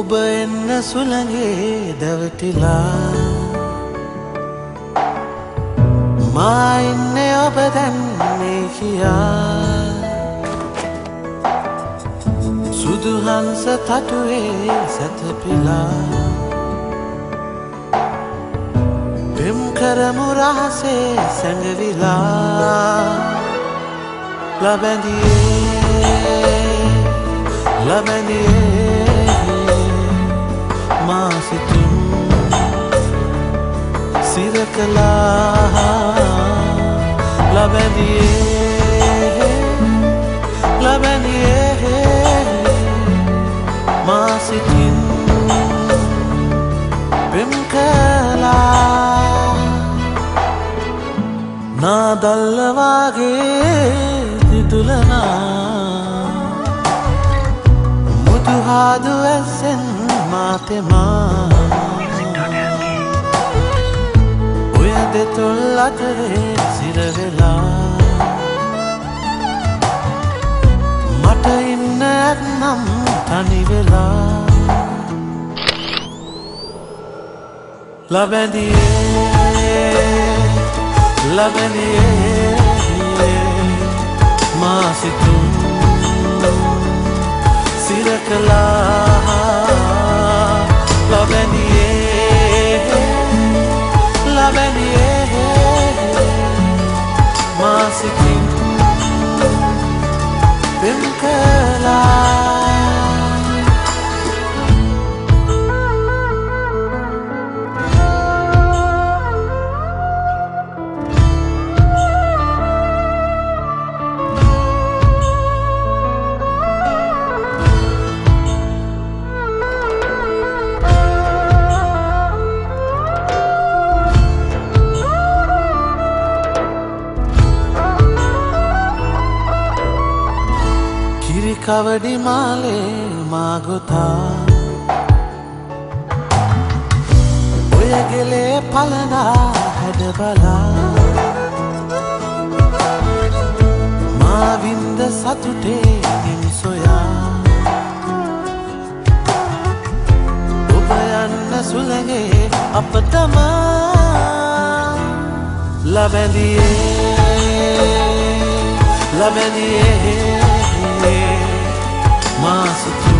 ඔබ එන්න සුළගේ දැවටිලා. මාඉන්න ඔබ දැන්නේ කියා. සුදුහන්ස තටුවේ සැතපිලා. පෙම් කරමු රහසේ සැඟවිලා. ලබැඳියේ ලබැඳියේ. මාසිතුම් සිරකලා ලබැඳියේ ලබැඳියේ මාසිතින් පෙම් කලා නාදල්ලවාගේ දිදුලනා මුදුහාදු ඇසෙන් මාතෙමා ඔය දෙතුල් අතරේ සිරවෙලා මට ඉන්න ඇත්නම් තනිවෙලා ලබැඳියේ ලබැඳියේ මාසිතුම් ලබැඳියේ මාසිතින් පෙම් කලා කිරිකවඩි මාලේ මාගොතා. ඔය ගෙලේ පලනා හැඩ බලා. මාවින්ද සතුටේ නිම් සොයා. ඔබ යන්න සුළගේ අපතමා ලබැඳියේ ලබැඳියේ. මාසතුම් සිරකලා